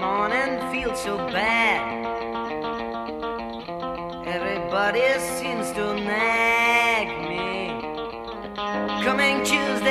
morning feel so bad. Everybody seems to nag me. Coming Tuesday,